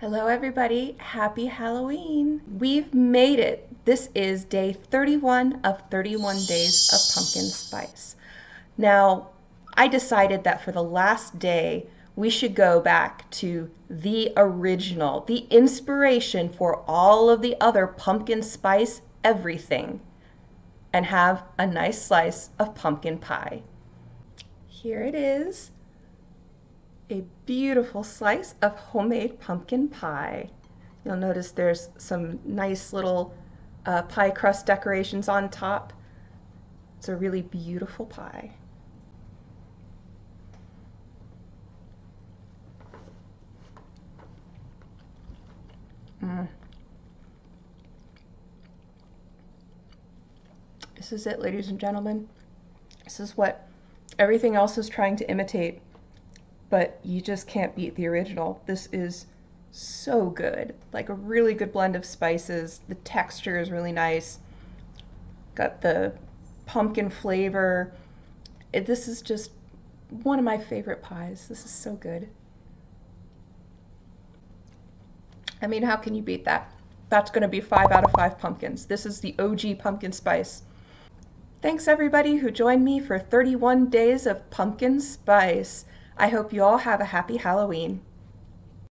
Hello, everybody. Happy Halloween. We've made it. This is day 31 of 31 days of pumpkin spice. Now, I decided that for the last day, we should go back to the original, the inspiration for all of the other pumpkin spice everything, and have a nice slice of pumpkin pie. Here it is a beautiful slice of homemade pumpkin pie. You'll notice there's some nice little uh, pie crust decorations on top. It's a really beautiful pie. Mm. This is it, ladies and gentlemen. This is what everything else is trying to imitate but you just can't beat the original. This is so good. Like a really good blend of spices. The texture is really nice. Got the pumpkin flavor. It, this is just one of my favorite pies. This is so good. I mean, how can you beat that? That's going to be five out of five pumpkins. This is the OG pumpkin spice. Thanks everybody who joined me for 31 days of pumpkin spice. I hope you all have a happy Halloween.